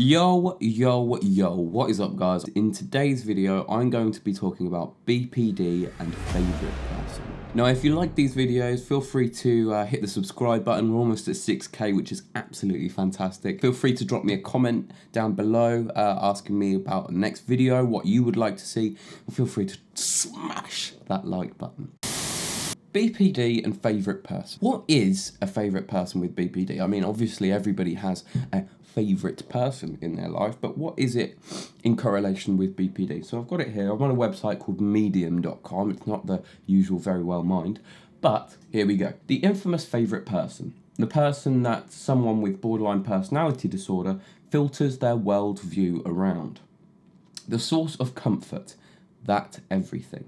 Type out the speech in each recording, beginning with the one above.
Yo, yo, yo, what is up guys? In today's video, I'm going to be talking about BPD and favourite person. Now, if you like these videos, feel free to uh, hit the subscribe button. We're almost at 6k, which is absolutely fantastic. Feel free to drop me a comment down below uh, asking me about the next video, what you would like to see. feel free to smash that like button. BPD and favourite person. What is a favourite person with BPD? I mean, obviously everybody has a favourite person in their life, but what is it in correlation with BPD? So I've got it here. I'm on a website called medium.com. It's not the usual Verywell Mind, but here we go. The infamous favourite person. The person that someone with borderline personality disorder filters their worldview around. The source of comfort. That everything.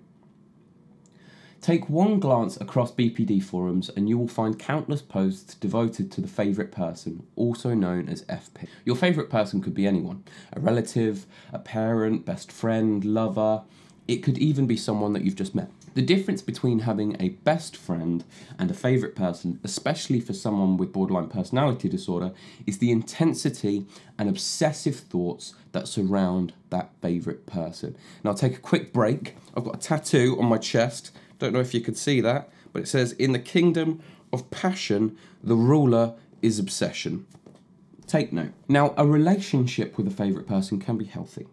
Take one glance across BPD forums and you will find countless posts devoted to the favourite person, also known as FP. Your favourite person could be anyone a relative, a parent, best friend, lover. It could even be someone that you've just met. The difference between having a best friend and a favourite person, especially for someone with borderline personality disorder, is the intensity and obsessive thoughts that surround that favourite person. Now, I'll take a quick break. I've got a tattoo on my chest don't know if you could see that, but it says, In the kingdom of passion, the ruler is obsession. Take note. Now, a relationship with a favourite person can be healthy.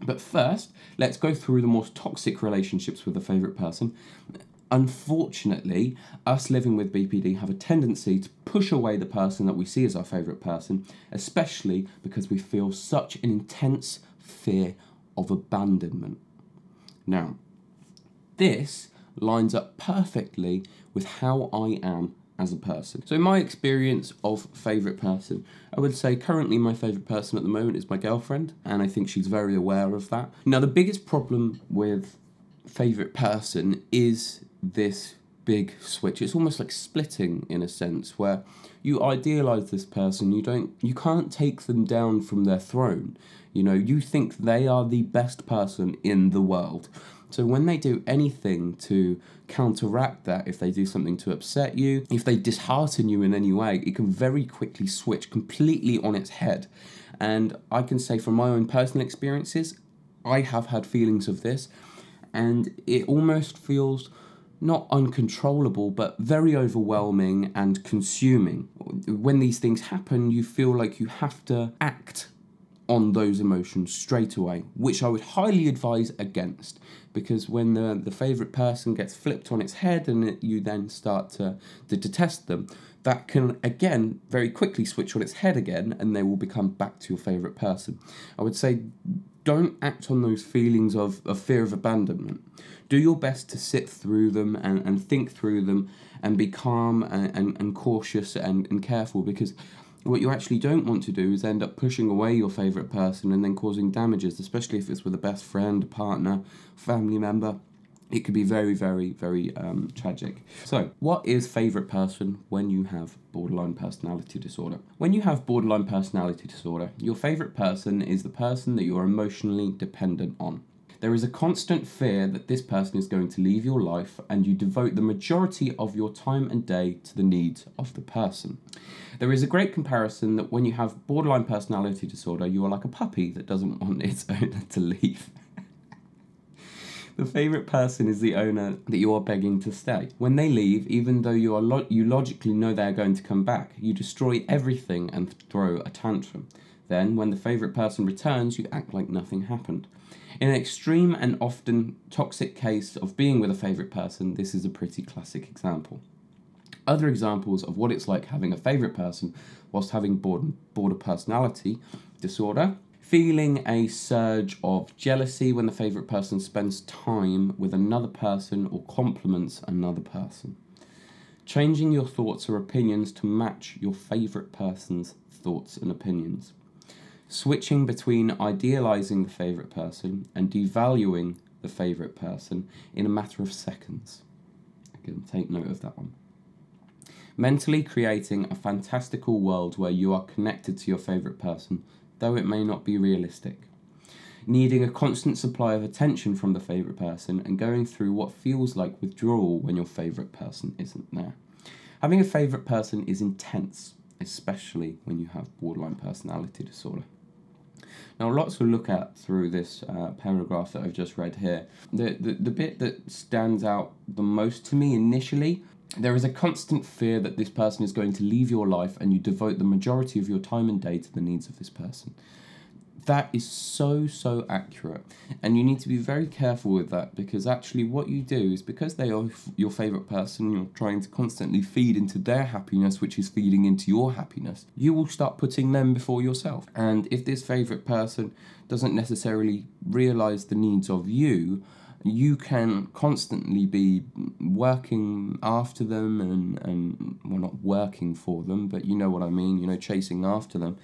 But first, let's go through the most toxic relationships with a favourite person. Unfortunately, us living with BPD have a tendency to push away the person that we see as our favourite person, especially because we feel such an intense fear of abandonment. Now, this lines up perfectly with how I am as a person. So, in my experience of favourite person, I would say currently my favourite person at the moment is my girlfriend, and I think she's very aware of that. Now, the biggest problem with favourite person is this big switch. It's almost like splitting in a sense where you idealize this person, you don't you can't take them down from their throne. You know, you think they are the best person in the world. So when they do anything to counteract that, if they do something to upset you, if they dishearten you in any way, it can very quickly switch completely on its head. And I can say from my own personal experiences, I have had feelings of this, and it almost feels not uncontrollable, but very overwhelming and consuming. When these things happen, you feel like you have to act on those emotions straight away, which I would highly advise against because when the, the favourite person gets flipped on its head and it, you then start to, to detest them, that can again very quickly switch on its head again and they will become back to your favourite person. I would say don't act on those feelings of, of fear of abandonment. Do your best to sit through them and, and think through them and be calm and, and, and cautious and, and careful because what you actually don't want to do is end up pushing away your favourite person and then causing damages, especially if it's with a best friend, partner, family member. It could be very, very, very um, tragic. So, what is favourite person when you have borderline personality disorder? When you have borderline personality disorder, your favourite person is the person that you're emotionally dependent on. There is a constant fear that this person is going to leave your life, and you devote the majority of your time and day to the needs of the person. There is a great comparison that when you have borderline personality disorder, you are like a puppy that doesn't want its owner to leave. the favourite person is the owner that you are begging to stay. When they leave, even though you are lo- you logically know they are going to come back, you destroy everything and throw a tantrum. Then, when the favourite person returns, you act like nothing happened. In an extreme and often toxic case of being with a favourite person, this is a pretty classic example. Other examples of what it's like having a favourite person whilst having border personality disorder feeling a surge of jealousy when the favourite person spends time with another person or compliments another person. Changing your thoughts or opinions to match your favourite person's thoughts and opinions switching between idealizing the favorite person and devaluing the favorite person in a matter of seconds. Again, take note of that one. Mentally creating a fantastical world where you are connected to your favorite person, though it may not be realistic. Needing a constant supply of attention from the favorite person and going through what feels like withdrawal when your favorite person isn't there. Having a favorite person is intense, especially when you have borderline personality disorder. Now, lots to look at through this uh, paragraph that I've just read here. The, the, the bit that stands out the most to me initially there is a constant fear that this person is going to leave your life and you devote the majority of your time and day to the needs of this person that is so so accurate. And you need to be very careful with that because actually what you do is because they are your favorite person you're trying to constantly feed into their happiness which is feeding into your happiness you will start putting them before yourself. And if this favorite person doesn't necessarily realize the needs of you you can constantly be working after them and, and well not working for them but you know what i mean you know chasing after them.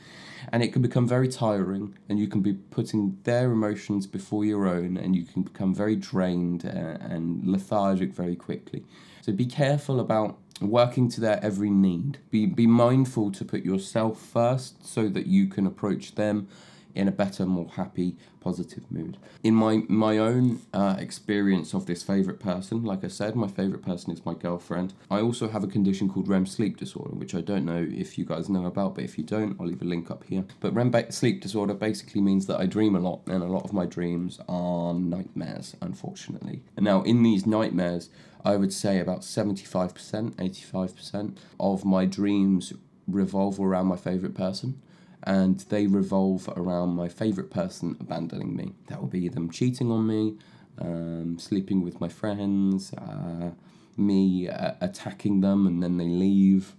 And it can become very tiring and you can be putting their emotions before your own and you can become very drained and, lethargic very quickly. So be careful about working to their every need. Be be mindful to put yourself first so that you can approach them in a better, more happy, positive mood. In my my own uh, experience of this favorite person, like I said, my favorite person is my girlfriend. I also have a condition called REM sleep disorder, which I don't know if you guys know about, but if you don't, I'll leave a link up here. But REM sleep disorder basically means that I dream a lot, and a lot of my dreams are nightmares, unfortunately. And now in these nightmares, I would say about 75%, 85% of my dreams revolve around my favorite person and they revolve around my favourite person abandoning me. That will be them cheating on me, um, sleeping with my friends, uh, me uh, attacking them and then they leave,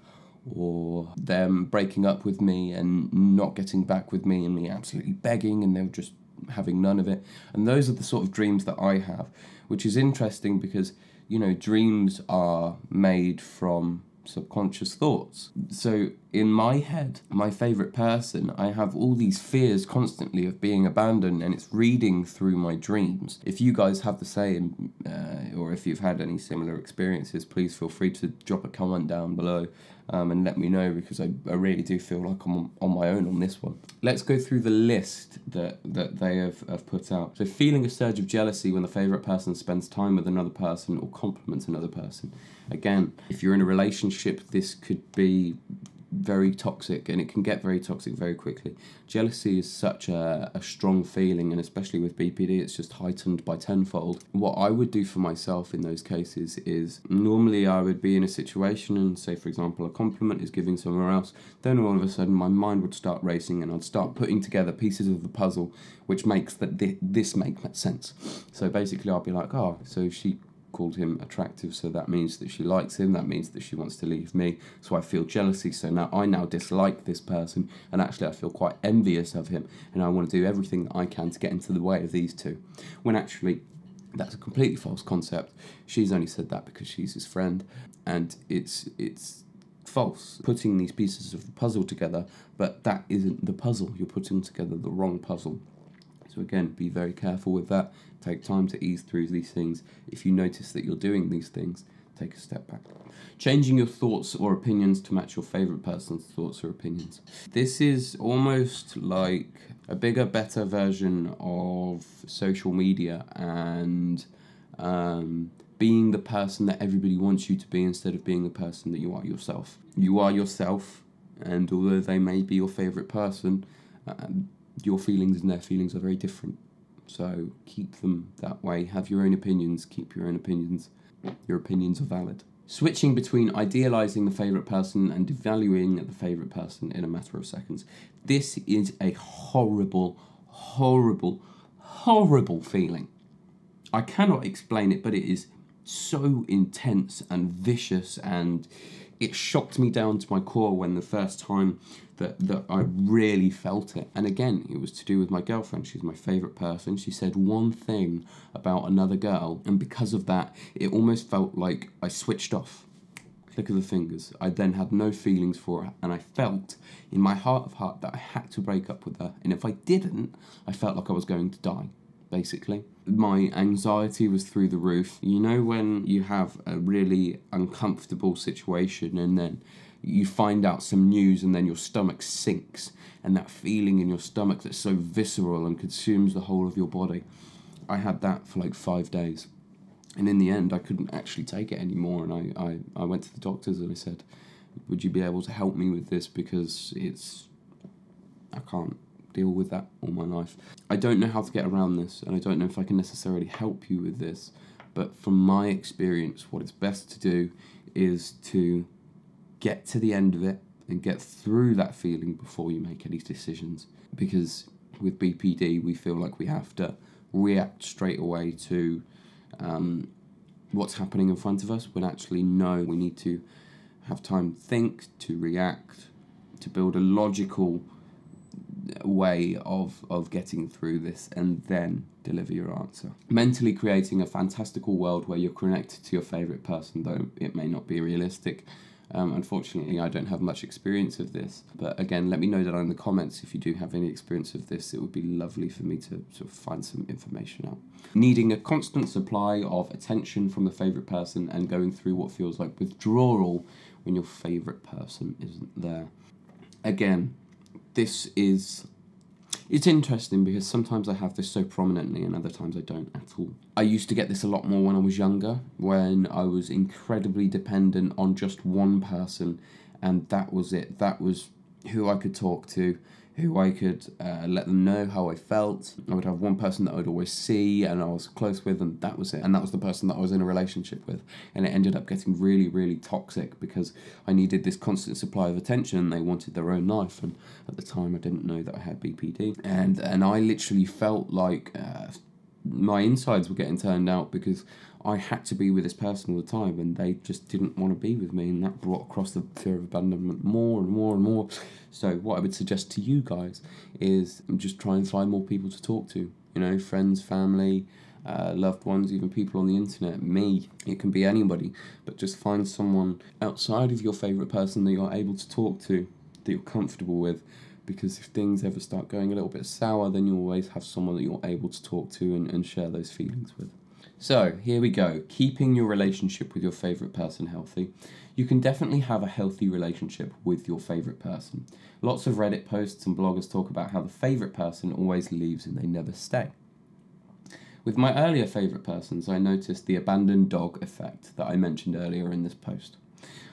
or them breaking up with me and not getting back with me and me absolutely begging and they're just having none of it. And those are the sort of dreams that I have, which is interesting because, you know, dreams are made from subconscious thoughts. So in my head, my favorite person, I have all these fears constantly of being abandoned, and it's reading through my dreams. If you guys have the same, uh, or if you've had any similar experiences, please feel free to drop a comment down below um, and let me know because I, I really do feel like I'm on my own on this one. Let's go through the list that, that they have, have put out. So, feeling a surge of jealousy when the favourite person spends time with another person or compliments another person. Again, if you're in a relationship, this could be very toxic and it can get very toxic very quickly. Jealousy is such a, a strong feeling, and especially with BPD, it's just heightened by tenfold. What I would do for myself in those cases is normally I would be in a situation and say, for example, a compliment is given somewhere else, then all of a sudden my mind would start racing and I'd start putting together pieces of the puzzle which makes that this make sense. So basically, I'll be like, oh, so she called him attractive, so that means that she likes him, that means that she wants to leave me. So I feel jealousy, so now I now dislike this person, and actually I feel quite envious of him, and I want to do everything that I can to get into the way of these two. When actually, that's a completely false concept. She's only said that because she's his friend, and it's it's false putting these pieces of the puzzle together, but that isn't the puzzle. You're putting together the wrong puzzle. So again, be very careful with that. Take time to ease through these things. If you notice that you're doing these things, take a step back. Changing your thoughts or opinions to match your favorite person's thoughts or opinions. This is almost like a bigger, better version of social media and um, being the person that everybody wants you to be instead of being the person that you are yourself. You are yourself, and although they may be your favorite person, uh, your feelings and their feelings are very different. So keep them that way. Have your own opinions, keep your own opinions. Your opinions are valid. Switching between idealizing the favorite person and devaluing the favorite person in a matter of seconds. This is a horrible, horrible, horrible feeling. I cannot explain it, but it is so intense and vicious and it shocked me down to my core when the first time that, that I really felt it. And again, it was to do with my girlfriend. She's my favourite person. She said one thing about another girl, and because of that, it almost felt like I switched off. Click of the fingers. I then had no feelings for her, and I felt in my heart of heart that I had to break up with her. And if I didn't, I felt like I was going to die basically. My anxiety was through the roof. You know, when you have a really uncomfortable situation and then you find out some news and then your stomach sinks, and that feeling in your stomach that's so visceral and consumes the whole of your body. I had that for like five days. And in the end, I couldn't actually take it anymore. And I, I, I went to the doctors and I said, Would you be able to help me with this? Because it's, I can't deal with that all my life. I don't know how to get around this, and I don't know if I can necessarily help you with this, but from my experience, what it's best to do is to get to the end of it and get through that feeling before you make any decisions. Because with BPD, we feel like we have to react straight away to um, what's happening in front of us when actually, no, we need to have time to think, to react, to build a logical way of of getting through this and then deliver your answer mentally creating a fantastical world where you're connected to your favorite person though it may not be realistic um, unfortunately, I don't have much experience of this, but again, let me know down in the comments if you do have any experience of this. It would be lovely for me to sort of find some information out. Needing a constant supply of attention from the favourite person and going through what feels like withdrawal when your favourite person isn't there. Again, this is it's interesting because sometimes I have this so prominently and other times I don't at all. I used to get this a lot more when I was younger, when I was incredibly dependent on just one person, and that was it. That was who I could talk to who I could uh, let them know how I felt. I would have one person that I would always see and I was close with, and that was it. And that was the person that I was in a relationship with. And it ended up getting really, really toxic because I needed this constant supply of attention they wanted their own life. And at the time, I didn't know that I had BPD. And, and I literally felt like uh, my insides were getting turned out because I had to be with this person all the time and they just didn't want to be with me and that brought across the fear of abandonment more and more and more. So what I would suggest to you guys is just try and find more people to talk to. You know, friends, family, uh, loved ones, even people on the internet, me, it can be anybody, but just find someone outside of your favourite person that you're able to talk to, that you're comfortable with, because if things ever start going a little bit sour, then you always have someone that you're able to talk to and, and share those feelings with. So, here we go. Keeping your relationship with your favourite person healthy. You can definitely have a healthy relationship with your favourite person. Lots of Reddit posts and bloggers talk about how the favourite person always leaves and they never stay. With my earlier favourite persons, I noticed the abandoned dog effect that I mentioned earlier in this post.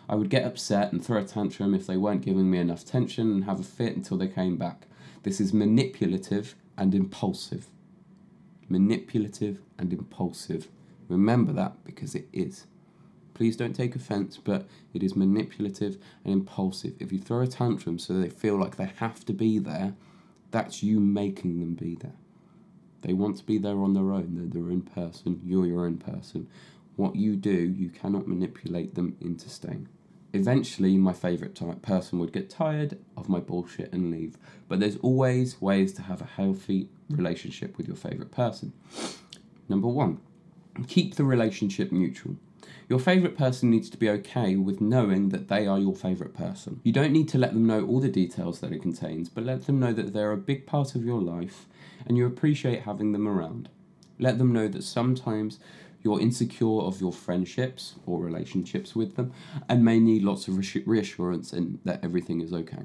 I would get upset and throw a tantrum if they weren't giving me enough tension and have a fit until they came back. This is manipulative and impulsive manipulative, and impulsive. Remember that because it is. Please don't take offense, but it is manipulative and impulsive. If you throw a tantrum so they feel like they have to be there, that's you making them be there. They want to be there on their own. They're their own person. You're your own person. What you do, you cannot manipulate them into staying. Eventually, my favourite type person would get tired of my bullshit and leave. But there's always ways to have a healthy relationship with your favourite person. Number one, keep the relationship neutral. Your favourite person needs to be okay with knowing that they are your favourite person. You don't need to let them know all the details that it contains, but let them know that they're a big part of your life and you appreciate having them around. Let them know that sometimes you're insecure of your friendships or relationships with them and may need lots of reassurance and that everything is okay.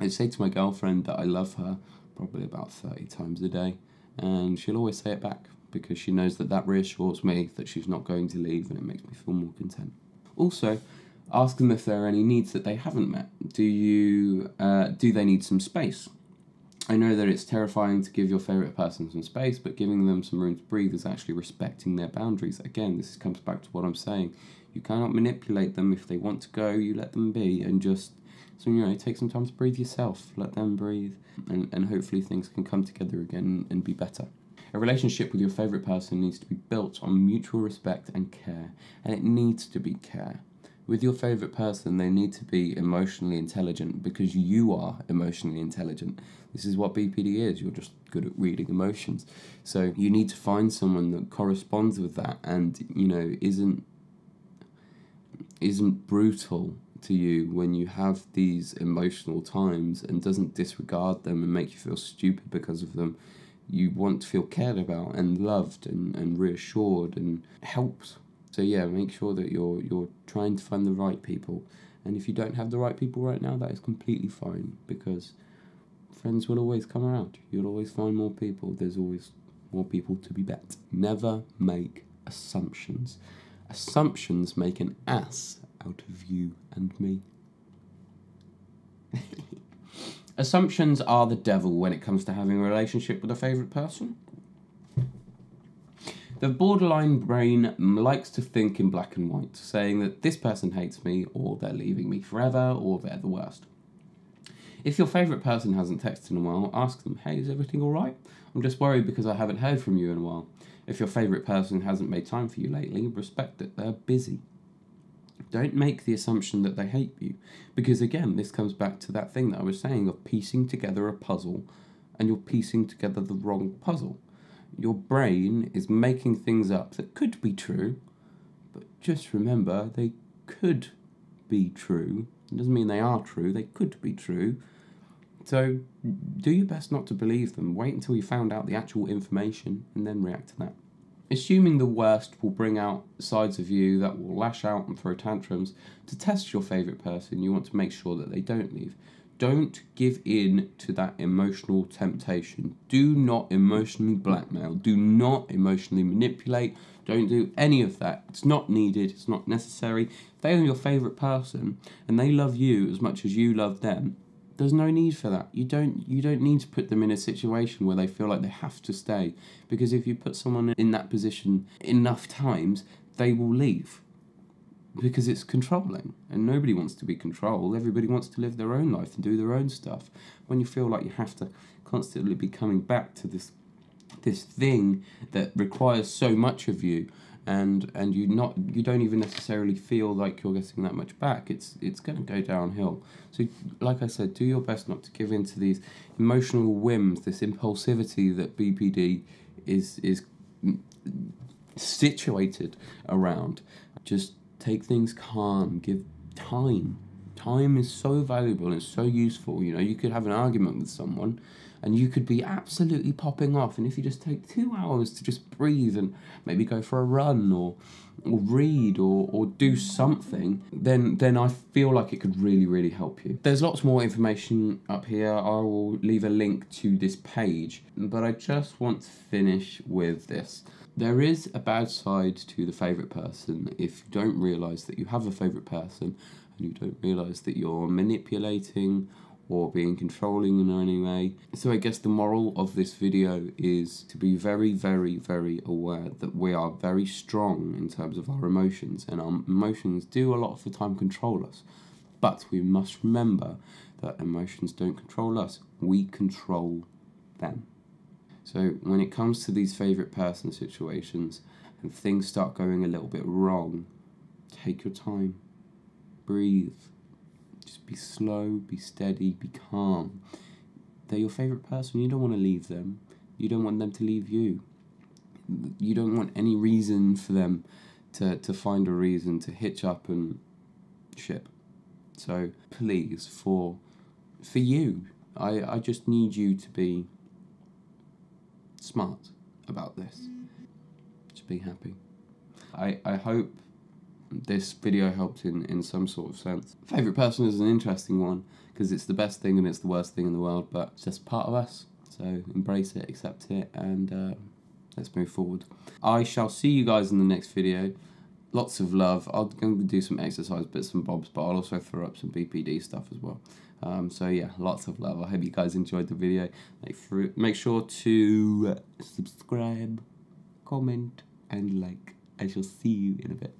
I say to my girlfriend that I love her probably about 30 times a day, and she'll always say it back because she knows that that reassures me that she's not going to leave and it makes me feel more content. Also, ask them if there are any needs that they haven't met. Do you uh, do they need some space? I know that it's terrifying to give your favourite person some space, but giving them some room to breathe is actually respecting their boundaries. Again, this comes back to what I'm saying. You cannot manipulate them. If they want to go, you let them be and just, so you know, take some time to breathe yourself. Let them breathe, and, and hopefully things can come together again and be better. A relationship with your favourite person needs to be built on mutual respect and care, and it needs to be care with your favorite person, they need to be emotionally intelligent because you are emotionally intelligent. This is what BPD is. You're just good at reading emotions. So you need to find someone that corresponds with that and, you know, isn't isn't brutal to you when you have these emotional times and doesn't disregard them and make you feel stupid because of them. You want to feel cared about and loved and, and reassured and helped so yeah, make sure that you're you're trying to find the right people. And if you don't have the right people right now, that is completely fine because friends will always come around. You'll always find more people. There's always more people to be bet. Never make assumptions. Assumptions make an ass out of you and me. Assumptions are the devil when it comes to having a relationship with a favourite person. The borderline brain likes to think in black and white, saying that this person hates me, or they're leaving me forever, or they're the worst. If your favourite person hasn't texted in a while, ask them, hey, is everything alright? I'm just worried because I haven't heard from you in a while. If your favourite person hasn't made time for you lately, respect that they're busy. Don't make the assumption that they hate you, because again, this comes back to that thing that I was saying of piecing together a puzzle and you're piecing together the wrong puzzle your brain is making things up that could be true, but just remember they could be true. It doesn't mean they are true, they could be true. So do your best not to believe them. Wait until you found out the actual information and then react to that. Assuming the worst will bring out sides of you that will lash out and throw tantrums, to test your favourite person, you want to make sure that they don't leave. Don't give in to that emotional temptation. Do not emotionally blackmail. Do not emotionally manipulate. Don't do any of that. It's not needed. It's not necessary. If they are your favourite person and they love you as much as you love them, there's no need for that. You don't you don't need to put them in a situation where they feel like they have to stay because if you put someone in that position enough times, they will leave because it's controlling and nobody wants to be controlled. Everybody wants to live their own life and do their own stuff. When you feel like you have to constantly be coming back to this this thing that requires so much of you and and you not you don't even necessarily feel like you're getting that much back it's it's going to go downhill. So like i said do your best not to give in to these emotional whims this impulsivity that bpd is is mm, situated around. Just take things calm, give time. Time is so valuable and so useful. You know, you could have an argument with someone and you could be absolutely popping off. And if you just take two hours to just breathe and maybe go for a run or or read or, or do something, then then I feel like it could really, really help you. There's lots more information up here. I will leave a link to this page, but I just want to finish with this. There is a bad side to the favourite person if you don't realise that you have a favourite person and you don't realise that you're manipulating or being controlling in any way. So I guess the moral of this video is to be very, very, very aware that we are very strong in terms of our emotions and our emotions do a lot of the time control us. But we must remember that emotions don't control us, we control them. So when it comes to these favourite person situations and things start going a little bit wrong, take your time, breathe, just be slow, be steady, be calm. They're your favourite person, you don't want to leave them, you don't want them to leave you. You don't want any reason for them to, to find a reason to hitch up and ship. So please, for for you, I, I just need you to be smart about this. Just be happy. I, I hope this video helped in, in some sort of sense. Favourite person is an interesting one because it's the best thing and it's the worst thing in the world, but it's just part of us. So embrace it, accept it, and uh, let's move forward. I shall see you guys in the next video. Lots of love. I'll going to do some exercise bits and bobs, but I'll also throw up some BPD stuff as well. Um, so yeah, lots of love. I hope you guys enjoyed the video. Make, make sure to subscribe, comment, and like. I shall see you in a bit.